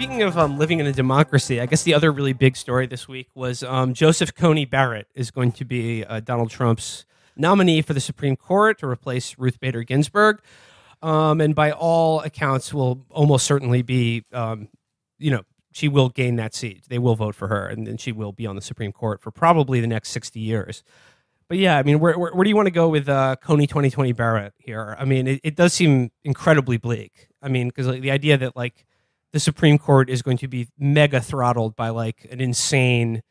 Speaking of um, living in a democracy, I guess the other really big story this week was um, Joseph Coney Barrett is going to be uh, Donald Trump's nominee for the Supreme Court to replace Ruth Bader Ginsburg, um, and by all accounts, will almost certainly be, um, you know, she will gain that seat. They will vote for her, and then she will be on the Supreme Court for probably the next sixty years. But yeah, I mean, where, where, where do you want to go with uh, Kony 2020 Barrett here? I mean, it, it does seem incredibly bleak. I mean, because like, the idea that like the Supreme Court is going to be mega throttled by like an insane,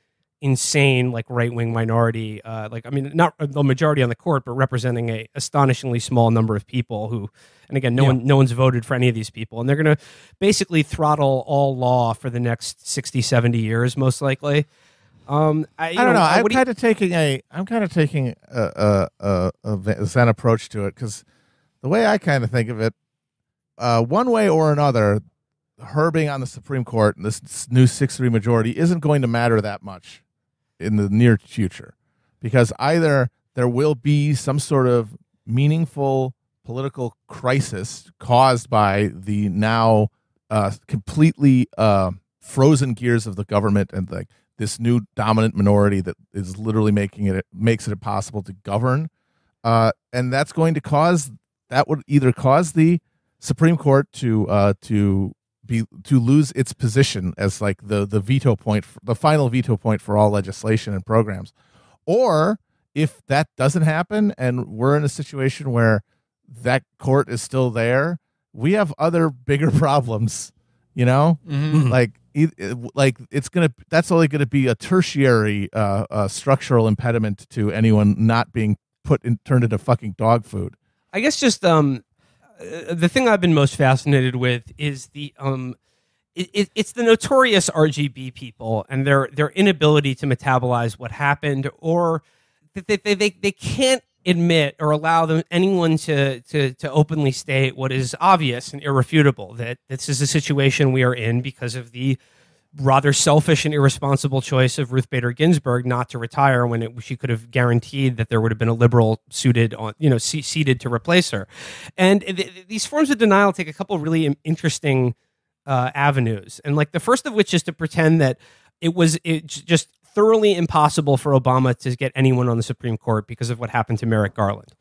insane like right wing minority. Uh, like I mean, not the majority on the court, but representing a astonishingly small number of people who, and again, no Yeah. one no one's voted for any of these people, and they're going to basically throttle all law for the next 60, 70 years, most likely. Um, I, I don't know. I'm do you- kind of taking a. I'm kind of taking a a, a, a Zen approach to it because the way I kind of think of it, uh, one way or another, her being on the Supreme Court and this new six three majority isn't going to matter that much in the near future, because either there will be some sort of meaningful political crisis caused by the now uh, completely uh, frozen gears of the government and like this new dominant minority that is literally making it makes it impossible to govern uh, and that's going to cause that would either cause the Supreme Court to uh, to be to lose its position as like the the veto point the final veto point for all legislation and programs. Or if that doesn't happen and we're in a situation where that court is still there we have other bigger problems you know? Mhm. like e- it- like it's gonna that's only gonna be a tertiary uh, uh structural impediment to anyone not being put in turned into fucking dog food. I guess just um, uh, the thing I've been most fascinated with is the um, it, it, it's the notorious RGB people and their their inability to metabolize what happened, or that they, they, they, they can't admit or allow them anyone to, to to openly state what is obvious and irrefutable that this is a situation we are in because of the rather selfish and irresponsible choice of Ruth Bader Ginsburg not to retire when it, she could have guaranteed that there would have been a liberal suited on, you know, seated to replace her. And th- th- these forms of denial take a couple really interesting uh, avenues. And like the first of which is to pretend that it was it just thoroughly impossible for Obama to get anyone on the Supreme Court because of what happened to Merrick Garland.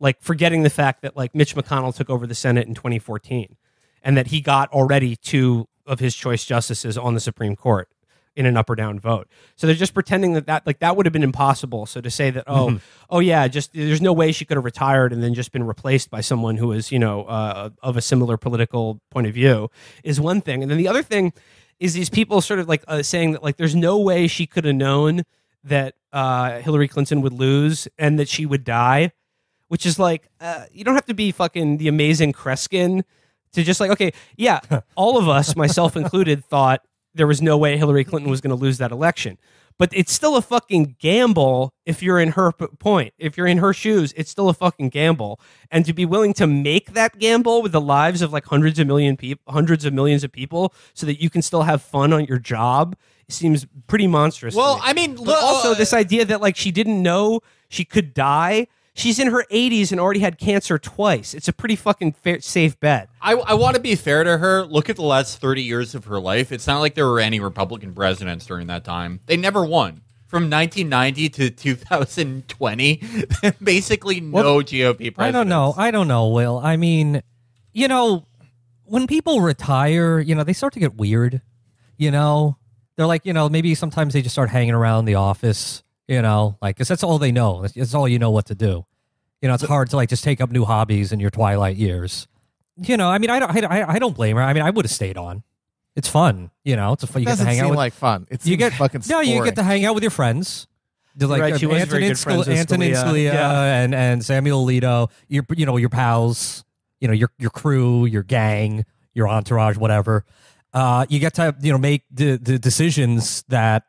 Like forgetting the fact that like Mitch McConnell took over the Senate in 2014 and that he got already two of his choice justices on the Supreme Court in an up or down vote. So they're just pretending that that like that would have been impossible. So to say that oh oh yeah, just there's no way she could have retired and then just been replaced by someone who is you know uh, of a similar political point of view is one thing, and then the other thing is these people sort of like uh, saying that like there's no way she could have known that uh, Hillary Clinton would lose and that she would die, which is like uh, you don't have to be fucking the amazing Kreskin to just like okay yeah all of us myself included thought there was no way Hillary Clinton was going to lose that election. But it's still a fucking gamble if you're in her p- point. If you're in her shoes, it's still a fucking gamble. And to be willing to make that gamble with the lives of like hundreds of million people, hundreds of millions of people, so that you can still have fun on your job, seems pretty monstrous. Well, me. I mean, look, also uh, this idea that like she didn't know she could die. She's in her 80s and already had cancer twice. It's a pretty fucking fair, safe bet. I, I want to be fair to her. Look at the last 30 years of her life. It's not like there were any Republican presidents during that time. They never won. From 1990 to 2020, basically no GOP presidents. I don't know. I don't know, Will. I mean, you know, when people retire, you know, they start to get weird. You know, they're like, you know, maybe sometimes they just start hanging around the office. You know, like, cause that's all they know. It's, it's all you know what to do. You know, it's hard to like just take up new hobbies in your twilight years. You know, I mean, I don't, I, I don't blame her. I mean, I would have stayed on. It's fun. You know, it's a fun. You get to doesn't hang seem out with like fun it you get fucking no, you get to hang out with your friends. They're like Right, she was very Antonin good friends with Antonin Scalia. Scalia Yeah. and and Samuel Alito. Your you know your pals, you know your your crew, your gang, your entourage, whatever. Uh, you get to you know make the the decisions that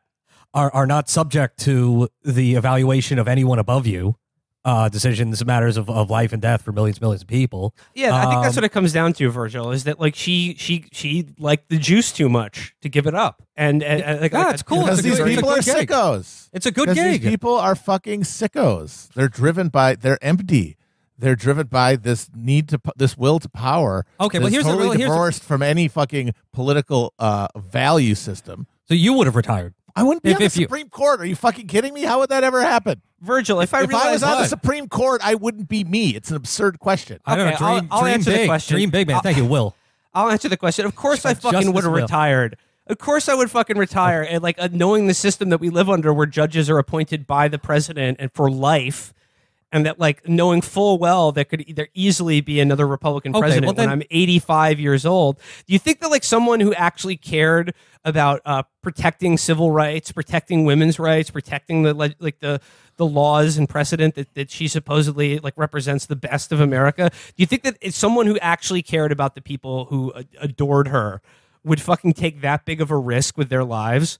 are are not subject to the evaluation of anyone above you. Uh, decisions, matters of, of life and death for millions and millions of people. Yeah, I think that's Um, what it comes down to, Virgil. Is that like she she she liked the juice too much to give it up, and, and, and like Yeah, it's cool. because these good- people are gig. sickos It's a good gig. These people are fucking sickos. They're driven by. They're empty. They're driven by this need to, this will to power. Okay, well, that's here's the- totally well, here's the- divorced from any fucking political uh, value system. So you would have retired. I wouldn't be If- on the if you- Supreme Court. Are you fucking kidding me? How would that ever happen? Virgil, if I if I realize was on the? Supreme Court, I wouldn't be me. It's an absurd question. I don't know. Okay, I'll- Dream, I'll dream answer the big. question. Dream big, man. I'll- Thank you, Will. I'll answer the question. Of course, I fucking would have retired. Of course, I would fucking retire. And like uh, knowing the system that we live under, where judges are appointed by the president and for life, and that like knowing full well that could either easily be another Republican Okay, president well, then- when I'm 85 years old. Do you think that like someone who actually cared about uh, protecting civil rights, protecting women's rights, protecting the like the the laws and precedent that, that she supposedly like represents the best of America. Do you think that it's someone who actually cared about the people who adored her would fucking take that big of a risk with their lives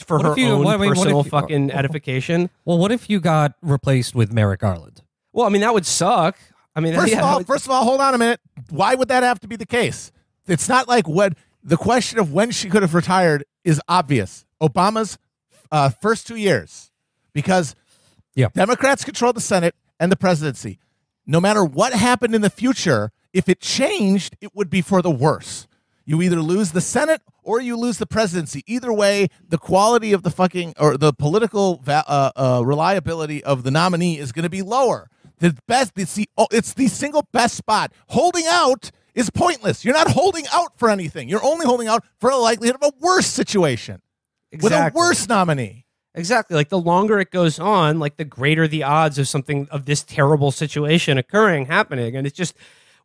for What her you- own what- I mean, what personal you- fucking edification? Well, what if you got replaced with Merrick Garland? Well, I mean that would suck. I mean, First yeah, of all, would- first of all, hold on a minute. Why would that have to be the case? It's not like when the question of when she could have retired is obvious. Obama's uh, first two years, because Yeah. Democrats controlled the Senate and the presidency. No matter what happened in the future, if it changed, it would be for the worse. You either lose the Senate or you lose the presidency. Either way, the quality of the fucking or the political va- uh, uh, reliability of the nominee is going to be lower. The best, it's the oh, it's the single best spot. Holding out is pointless. You're not holding out for anything. You're only holding out for a likelihood of a worse situation with a worse nominee. Exactly. Like the longer it goes on, like the greater the odds of something of this terrible situation occurring, happening. And it's just,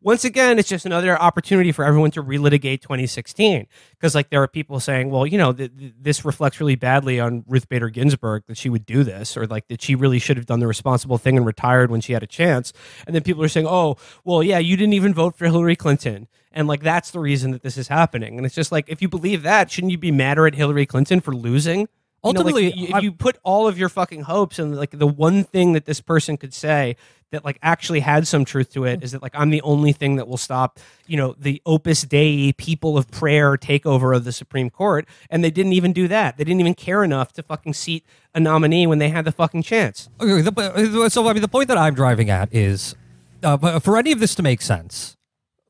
once again, it's just another opportunity for everyone to relitigate 2016. Because, like, there are people saying, well, you know, th- th- this reflects really badly on Ruth Bader Ginsburg that she would do this, or like that she really should have done the responsible thing and retired when she had a chance. And then people are saying, oh, well, yeah, you didn't even vote for Hillary Clinton. And like that's the reason that this is happening. And it's just like if you believe that, shouldn't you be madder at Hillary Clinton for losing? You know, like, Ultimately, if you put all of your fucking hopes and like the one thing that this person could say that like actually had some truth to it is that like I'm the only thing that will stop, you know, the Opus Dei people of prayer takeover of the Supreme Court, and they didn't even do that. They didn't even care enough to fucking seat a nominee when they had the fucking chance. Okay, the, so I mean, the point that I'm driving at is, uh, for any of this to make sense,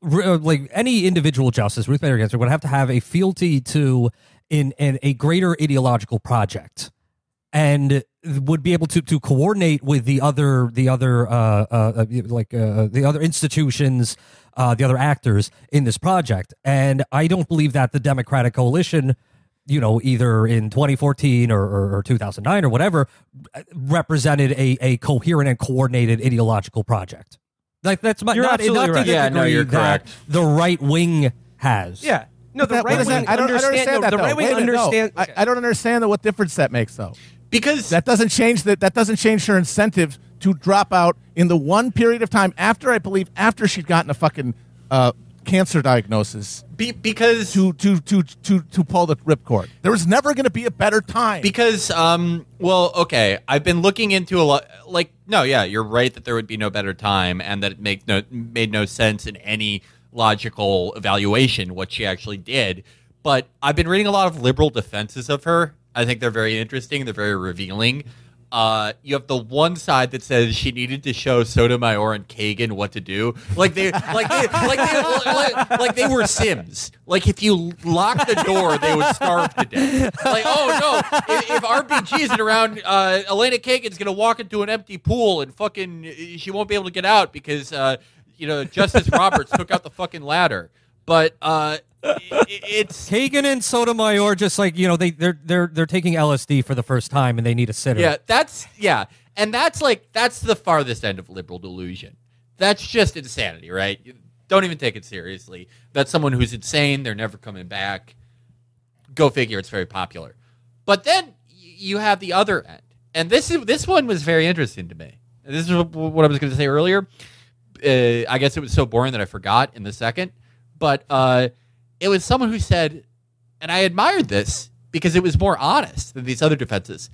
uh, like any individual justice, Ruth Bader Ginsburg would have to have a fealty to in, in a greater ideological project, and would be able to to coordinate with the other the other uh, uh, uh, like uh, the other institutions, uh, the other actors in this project. And I don't believe that the Democratic coalition you know, either in 2014 or, or, or 2009 or whatever, represented a, a coherent and coordinated ideological project. Like that's my, You're not, absolutely not to right. the Yeah, no, degree you're that correct. the right wing has. Yeah. No, the right wing? I don't, understand. that. the right wing Wait a minute, no. understand. I, I don't understand what difference that makes though. Because That doesn't change that. That doesn't change her incentive to drop out in the one period of time after I believe after she'd gotten a fucking uh, cancer diagnosis be, because to to to to to pull the ripcord. There was never going to be a better time. Because, um, well, okay, I've been looking into a lot. Like, no, yeah, you're right that there would be no better time, and that it make no made no sense in any logical evaluation what she actually did. But I've been reading a lot of liberal defenses of her. I think they're very interesting. They're very revealing. Uh, you have the one side that says she needed to show Sotomayor and Kagan what to do, like they, like they, like they, like, like they were Sims. Like if you lock the door, they would starve to death. Like, oh no, if, if RBG isn't around, uh, Elena Kagan's gonna walk into an empty pool and fucking she won't be able to get out because uh, you know Justice Roberts took out the fucking ladder. But uh, i i- it's Kagan and Sotomayor just like you know they they're they're they're taking LSD for the first time and they need a sitter. Yeah, that's yeah, and that's like that's the farthest end of liberal delusion. That's just insanity, right? Don't even take it seriously. That's someone who's insane. They're never coming back. Go figure. It's very popular. But then you have the other end, and this is this one was very interesting to me. This is what I was going to say earlier. Uh, I guess it was so boring that I forgot in the second, but uh, it was someone who said, and I admired this because it was more honest than these other defenses.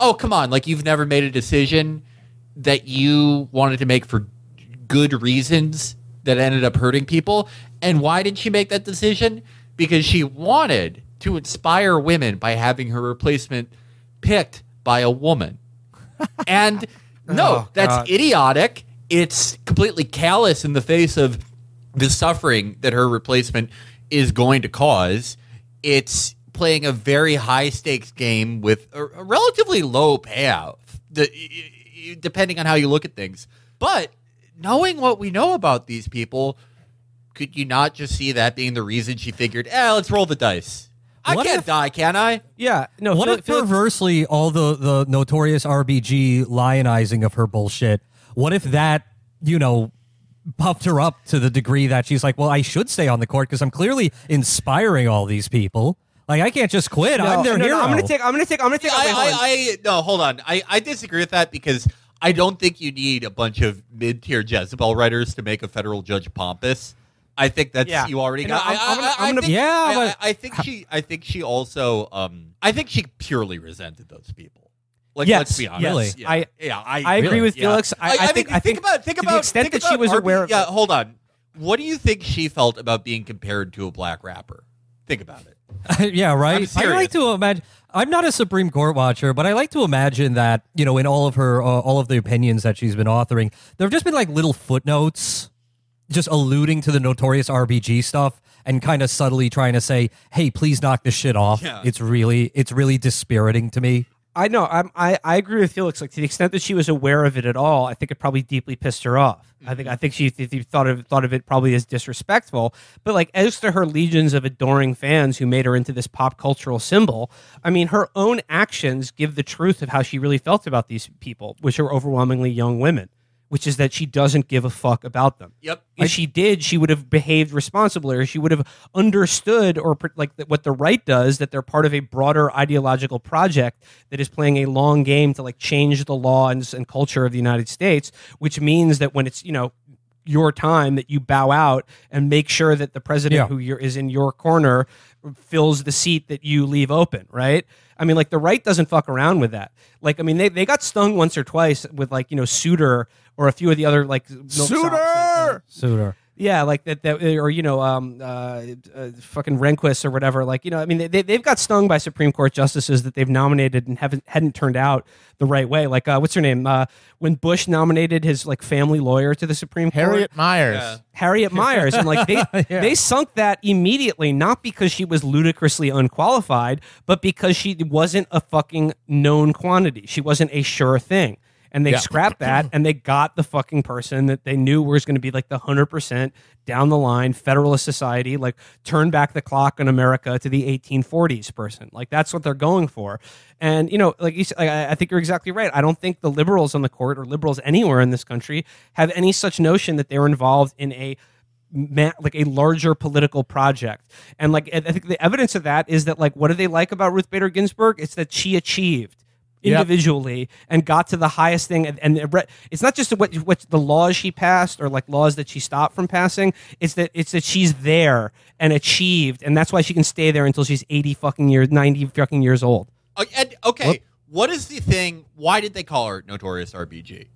Oh, come on. Like, you've never made a decision that you wanted to make for good reasons that ended up hurting people. And why did she make that decision? Because she wanted to inspire women by having her replacement picked by a woman. And no, Oh, that's idiotic. It's completely callous in the face of the suffering that her replacement is going to cause. It's playing a very high stakes game with a, a relatively low payout, depending on how you look at things. But knowing what we know about these people, could you not just see that being the reason she figured, eh, let's roll the dice? I What can't if- die, can I? Yeah, no. What Fel- if Felix- perversely all the the notorious RBG lionizing of her bullshit? What if that you know puffed her up to the degree that she's like, well, I should stay on the court because I'm clearly inspiring all these people. Like I can't just quit. No, I'm their no, no, hero. I'm gonna take. I'm gonna take. I'm gonna take. I, wait, hold on. I, I, no, hold on. I, I disagree with that because I don't think you need a bunch of mid tier Jezebel writers to make a federal judge pompous. I think that's Yeah. you already got. I'm- I, I'm gonna- I- I I'm gonna- Yeah, I, but- I, I think she. I think she also. Um, I think she purely resented those people. Like, Yes, let's be honest. Really? Yeah, I- yeah, I, I agree really- with yeah. Felix. I- I think- I think about think to the extent think that she was RB aware of- Yeah, hold on. What do you think she felt about being compared to a black rapper? Think about it. yeah, right. I'm like to imagine. I'm not a Supreme Court watcher, but I like to imagine that you know, in all of her, uh, all of the opinions that she's been authoring, there have just been like little footnotes, just alluding to the notorious RBG stuff and kind of subtly trying to say, "Hey, please knock this shit off." Yeah. It's really, it's really dispiriting to me. I know. I'm, I I agree with Felix. Like to the extent that she was aware of it at all, I think it probably deeply pissed her off. I think I mm-hmm. think she th- th- thought of thought of it probably as disrespectful. But like as to her legions of adoring fans who made her into this pop cultural symbol, I mean, her own actions give the truth of how she really felt about these people, which are overwhelmingly young women. Which is that she doesn't give a fuck about them. Yep. If she did, she would have behaved responsibly, or she would have understood, or like what the right does, that they're part of a broader ideological project that is playing a long game to like change the law and, and culture of the United States. Which means that when it's you know your time, that you bow out and make sure that the president Yeah. who you're, is in your corner fills the seat that you leave open. Right. I mean, like the right doesn't fuck around with that. Like, I mean, they, they got stung once or twice with like you know Souter or a few of the other like milksops and- Souter. Souter. yeah, like that, that or you know, um, uh, uh, fucking Rehnquist or whatever. Like, you know, I mean, they, they've got stung by Supreme Court justices that they've nominated and haven't hadn't turned out the right way. Like, uh, what's her name? Uh, when Bush nominated his like family lawyer to the Supreme Court, Harriet Miers. Yeah. Harriet Miers, and like they they sunk that immediately, not because she was ludicrously unqualified, but because she wasn't a fucking known quantity. She wasn't a sure thing. And they Yeah. scrapped that and they got the fucking person that they knew was going to be like the 100% down the line Federalist Society, like turn back the clock in America to the 1840s person. Like that's what they're going for. And, you know, like you said, I, I think you're exactly right. I don't think the liberals on the court or liberals anywhere in this country have any such notion that they're involved in a like a larger political project. And like I I think the evidence of that is that like what do they like about Ruth Bader Ginsburg? It's that she achieved Yep. individually and got to the highest thing and, and it's not just what what the laws she passed or like laws that she stopped from passing it's that it's that she's there and achieved and that's why she can stay there until she's 80 fucking years 90 fucking years old Uh, and- okay, what is the thing? Why did they call her Notorious RBG?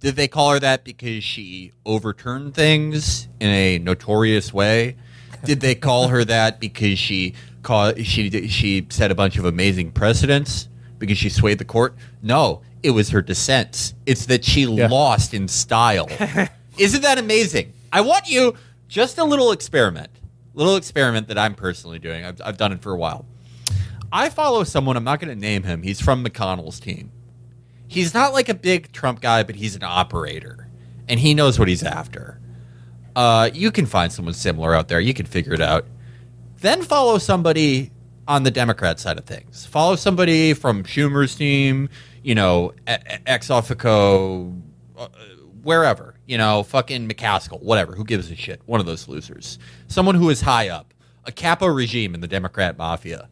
Did they call her that because she overturned things in a notorious way? Did they call her that because she ca- she she set a bunch of amazing precedents because she swayed the court? No, it was her dissents. It's that she lost in style. Isn't that amazing? I want you just a little experiment, little experiment that I'm personally doing. I've, I've done it for a while. I follow someone, I'm not going to name him. He's from McConnell's team. He's not like a big Trump guy, but he's an operator, and he knows what he's after. Uh, you can find someone similar out there. You can figure it out. Then follow somebody on the Democrat side of things. Follow somebody from Schumer's team, you know, ex officio, uh, wherever, you know, fucking McCaskill, whatever. Who gives a shit? One of those losers. Someone who is high up, a capo regime in the Democrat mafia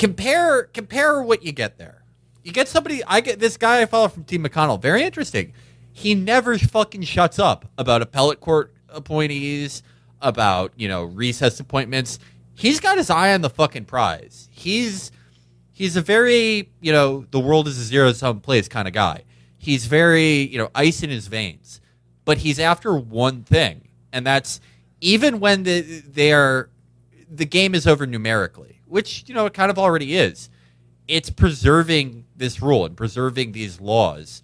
compare compare what you get there. You get somebody. I get this guy I follow from Team McConnell. Very interesting. He never fucking shuts up about appellate court appointees, about you know recess appointments. He's got his eye on the fucking prize. He's he's a very you know the world is a zero sum place kind of guy. He's very you know ice in his veins, but he's after one thing, and that's even when the, they are the game is over numerically, which you know it kind of already is. It's preserving this rule and preserving these laws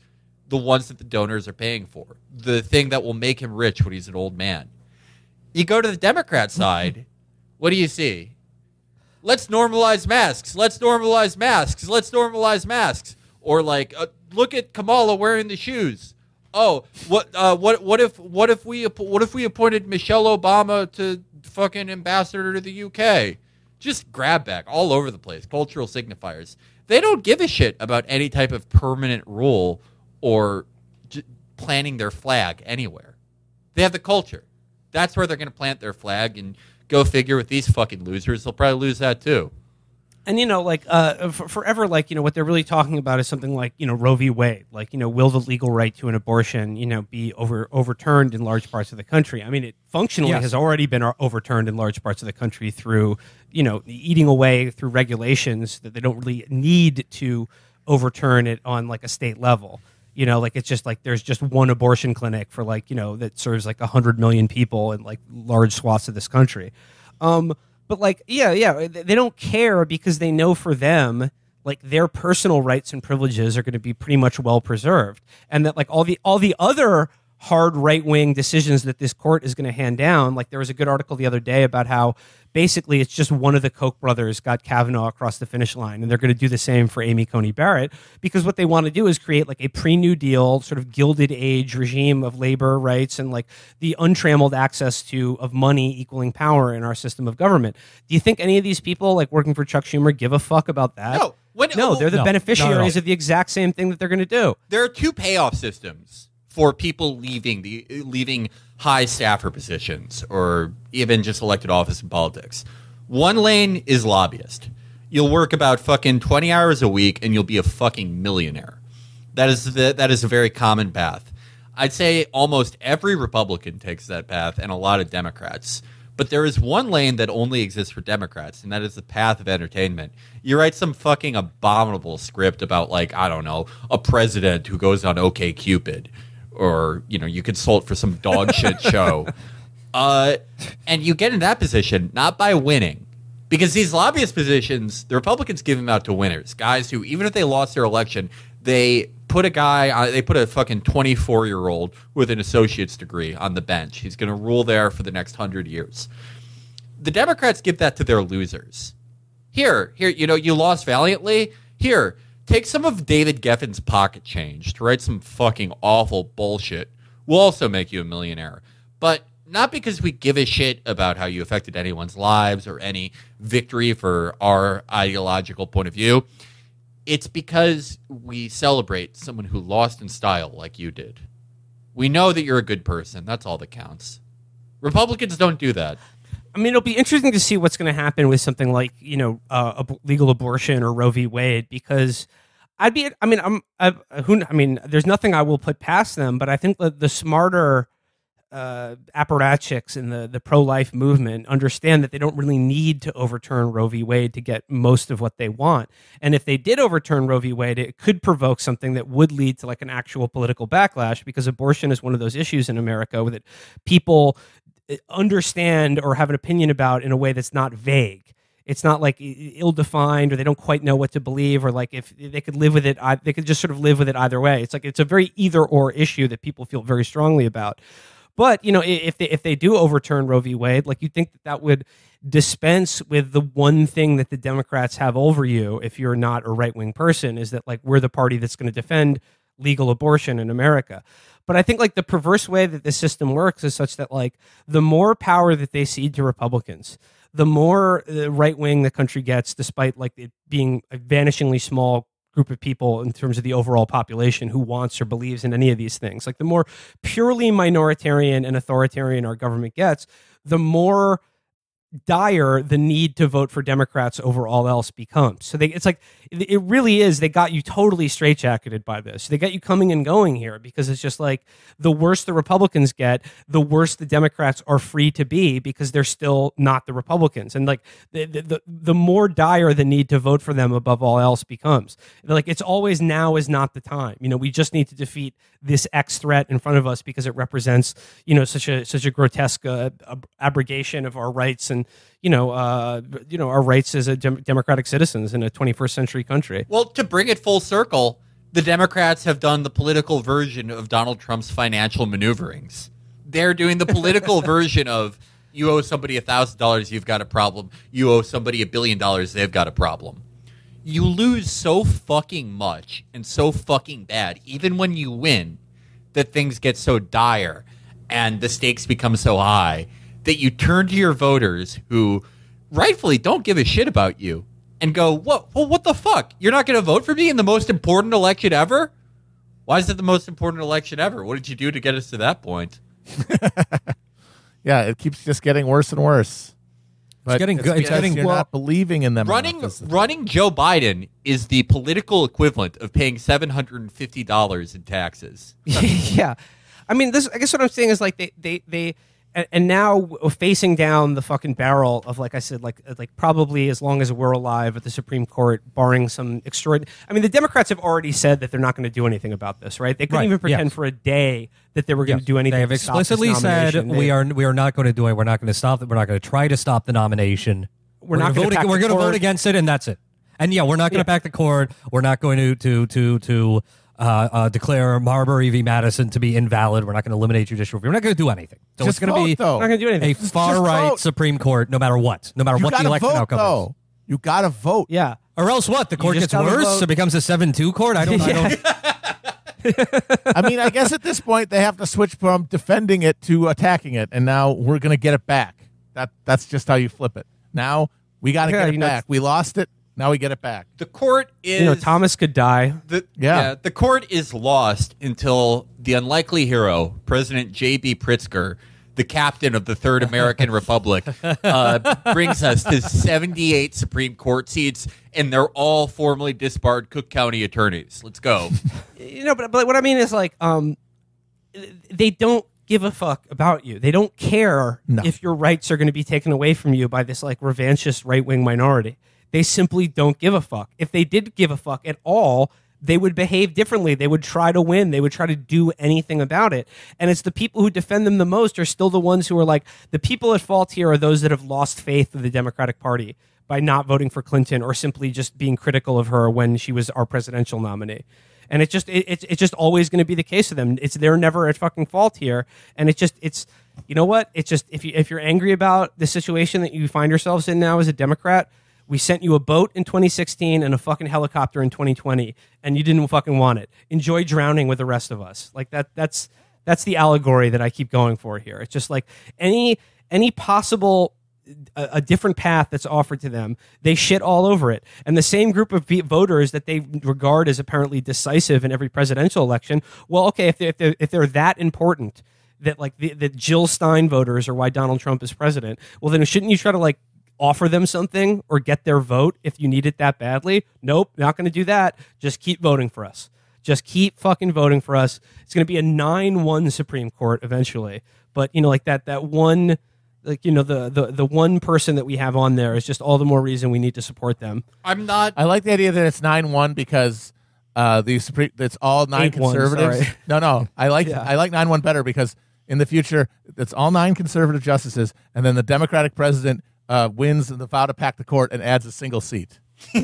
the ones that the donors are paying for, the thing that will make him rich when he's an old man. You go to the Democrat side, what do you see? Let's normalize masks. Let's normalize masks. Let's normalize masks. Or like, uh, look at Kamala wearing the shoes. Oh, what? Uh, what? What if? What if we? What if we appointed Michelle Obama to fucking ambassador to the UK? Just grab back all over the place. Cultural signifiers. They don't give a shit about any type of permanent rule or j- planting their flag anywhere. They have the culture. That's where they're going to plant their flag. And go figure with these fucking losers, they'll probably lose that too. And you know, like uh, for, forever, like you know, what they're really talking about is something like you know Roe v. Wade. Like you know, will the legal right to an abortion you know be over overturned in large parts of the country? I mean, it functionally Yes. has already been overturned in large parts of the country through you know eating away through regulations that they don't really need to overturn it on like a state level. You know, like it's just like there's just one abortion clinic for like you know that serves like a hundred million people in like large swaths of this country. Um, but like, yeah, yeah, they don't care because they know for them, like their personal rights and privileges are going to be pretty much well preserved, and that like all the all the other hard right wing decisions that this court is going to hand down. Like there was a good article the other day about how basically it's just one of the Koch brothers got Kavanaugh across the finish line, and they're going to do the same for Amy Coney Barrett because what they want to do is create like a pre New Deal sort of gilded age regime of labor rights and like the untrammeled access to of money equaling power in our system of government. Do you think any of these people like working for Chuck Schumer give a fuck about that? No. When- no, they're the No, beneficiaries no, no. of the exact same thing that they're going to do. there are two payoff systems for people leaving the leaving high staffer positions or even just elected office in politics. One lane is lobbyist. You'll work about fucking 20 hours a week and you'll be a fucking millionaire. That is the, that is a very common path. I'd say almost every Republican takes that path and a lot of Democrats. But there is one lane that only exists for Democrats, and that is the path of entertainment. You write some fucking abominable script about, like, I don't know, a president who goes on OK Cupid, or, you know, you consult for some dog shit show. Uh, and you get in that position not by winning, because these lobbyist positions, the Republicans give them out to winners, guys who, even if they lost their election, they put a guy, they put a fucking 24 year old with an associate's degree on the bench. He's going to rule there for the next hundred years. The Democrats give that to their losers. Here, here, you know, you lost valiantly. Here, take some of David Geffen's pocket change to write some fucking awful bullshit. We'll also make you a millionaire. But not because we give a shit about how you affected anyone's lives or any victory for our ideological point of view. It's because we celebrate someone who lost in style like you did. We know that you're a good person. That's all that counts. Republicans don't do that. I mean, it'll be interesting to see what's going to happen with something like you know uh, ab- legal abortion or Roe v. Wade because I'd be. I mean, I'm. I, who? I mean, there's nothing I will put past them, but I think the, the smarter uh, apparatchiks in the the pro life movement understand that they don't really need to overturn Roe v. Wade to get most of what they want. And if they did overturn Roe v. Wade, it could provoke something that would lead to like an actual political backlash because abortion is one of those issues in America that people Uh, understand or have an opinion about in a way that's not vague. It's not like ill defined or they don't quite know what to believe or like if they could live with it, they could just sort of live with it either way. It's like it's a very either or issue that people feel very strongly about. But you know, if they if they do overturn Roe v. Wade, like you think that that would dispense with the one thing that the Democrats have over you if you're not a right wing person is that like we're the party that's going to defend legal abortion in America. But I think like the perverse way that the system works is such that like the more power that they cede to Republicans, the more right wing the country gets, despite like it being a vanishingly small group of people in terms of the overall population who wants or believes in any of these things. Like the more purely minoritarian and authoritarian our government gets, the more dire the need to vote for Democrats over all else becomes. So they, it's like it really is. They got you totally straitjacketed by this. They got you coming and going here because it's just like the worse the Republicans get, the worse the Democrats are free to be because they're still not the Republicans. And like the the, the, more dire the need to vote for them above all else becomes. Like it's always now is not the time. You know, we just need to defeat this X threat in front of us because it represents you know such a such a grotesque uh, ab- abrogation of our rights and you know uh, you know our rights as a dem- democratic citizens in a 21st century country. Well, to bring it full circle, the Democrats have done the political version of Donald Trump's financial maneuverings. They're doing the political version of you owe somebody $1,000, you've got a problem. You owe somebody a billion dollars, they've got a problem. You lose so fucking much and so fucking bad, even when you win, that things get so dire and the stakes become so high that you turn to your voters who rightfully don't give a shit about you and go, "What? Well, what the fuck? You're not going to vote for me in the most important election ever? Why is it the most important election ever? What did you do to get us to that point?" Yeah, it keeps just getting worse and worse. But getting good- it's because getting- You're well, not believing in them. running enough is the- running Joe Biden is the political equivalent of paying seven hundred and fifty dollars in taxes. yeah, I mean, this. I guess what I'm saying is like they they they. And, and now facing down the fucking barrel of, like I said, like uh, like probably as long as we're alive at the Supreme Court, barring some extraordinary. I mean, the Democrats have already said that they're not going to do anything about this, right? They couldn't Right, even pretend yes. for a day that they were going to Yes. do anything. They have to explicitly said nomination. we are we are not going to do it. We're not going to stop it. We're not going to try to stop the nomination. We're not gonna gonna vote. We're going to vote against it, and that's it. And yeah, we're not going Yeah. to back the court. We're not going to to to to uh, uh, declare Marbury v. Madison to be invalid. We're not going to eliminate judicial review. We're not going to do anything. So Just it's going to be though. Not going to do anything. a far right vote. Supreme Court, no matter what, no matter You what the election vote outcome though. You gotta vote. yeah. Or else what? The court gets worse. vote. It becomes a seven-two court. I don't. I don't I mean, I guess at this point they have to switch from defending it to attacking it, and now we're gonna get it back. That that's just how you flip it. Now we got to Yeah, get it you know, back. We lost it. Now we get it back. The court is You know, Thomas could die. The, Yeah. the court is lost until the unlikely hero, President J.B. Pritzker, the captain of the Third American Republic, uh, brings us to 78 Supreme Court seats, and they're all formerly disbarred Cook County attorneys. Let's go. you know, but, but what I mean is like, um, they don't give a fuck about you. They don't care No. if your rights are going to be taken away from you by this like revanchist right wing minority. They simply don't give a fuck. If they did give a fuck at all, they would behave differently. They would try to win. They would try to do anything about it. And it's the people who defend them the most are still the ones who are like the people at fault here are those that have lost faith in the Democratic Party by not voting for Clinton or simply just being critical of her when she was our presidential nominee. And it's just it, it's it's just always going to be the case of them. It's they're never at fucking fault here, and it's just it's you know what? It's just if you if you're angry about the situation that you find yourselves in now as a Democrat, we sent you a boat in 2016 and a fucking helicopter in 2020, and you didn't fucking want it. Enjoy drowning with the rest of us. Like that. That's that's the allegory that I keep going for here. It's just like any any possible a, a different path that's offered to them, they shit all over it. And the same group of voters that they regard as apparently decisive in every presidential election, well, okay, if they're, if they're, if they're that important that like the, the Jill Stein voters are why Donald Trump is president, well, then shouldn't you try to like offer them something or get their vote if you need it that badly? Nope, not going to do that. Just keep voting for us. Just keep fucking voting for us. It's going to be a 9-1 Supreme Court eventually. But, you know, like that that one like you know the, the the one person that we have on there is just all the more reason we need to support them. I'm not. I like the idea that it's nine one because uh, the Supreme. It's all nine 8-1, conservatives. No, no. I like Yeah. I like nine one better because in the future it's all nine conservative justices, and then the Democratic president uh, wins in the vow to pack the court and adds a single seat.